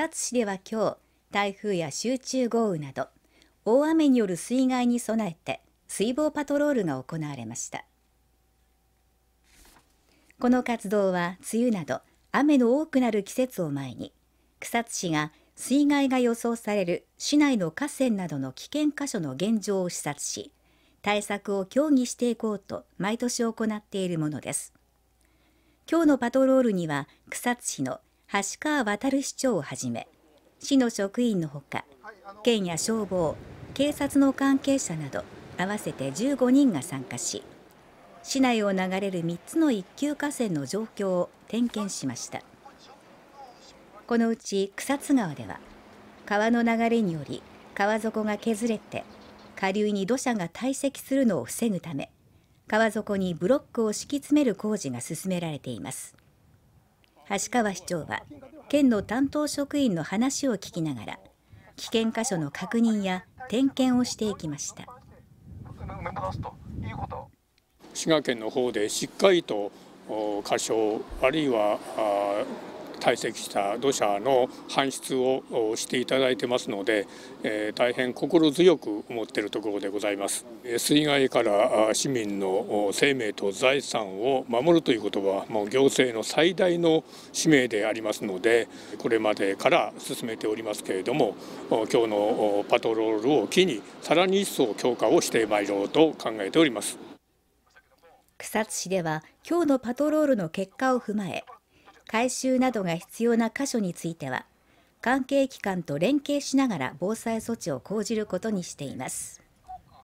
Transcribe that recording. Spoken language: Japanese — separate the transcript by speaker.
Speaker 1: 草津市では今日台風や集中豪雨など大雨による水害に備えて水防パトロールが行われました。この活動は梅雨など雨の多くなる季節を前に草津市が水害が予想される市内の河川などの危険箇所の現状を視察し対策を協議していこうと毎年行っているものです。今日のパトロールには草津市の橋川渉市長をはじめ市の職員のほか県や消防警察の関係者など合わせて15人が参加し市内を流れる3つの一級河川の状況を点検しました。このうち草津川では川の流れにより川底が削れて下流に土砂が堆積するのを防ぐため川底にブロックを敷き詰める工事が進められています。橋川市長は県の担当職員の話を聞きながら危険箇所の確認や点検をしていきました。
Speaker 2: 滋賀県の方でしっかりと箇所あるいは堆積した土砂の搬出をしていただいてますので、えー、大変心強く思っているところでございます。水害から市民の生命と財産を守るということはもう行政の最大の使命でありますのでこれまでから進めておりますけれども今日のパトロールを機にさらに一層強化をしてまいろうと考えております。
Speaker 1: 草津市では今日のパトロールの結果を踏まえ改修などが必要な箇所については関係機関と連携しながら防災措置を講じることにしています。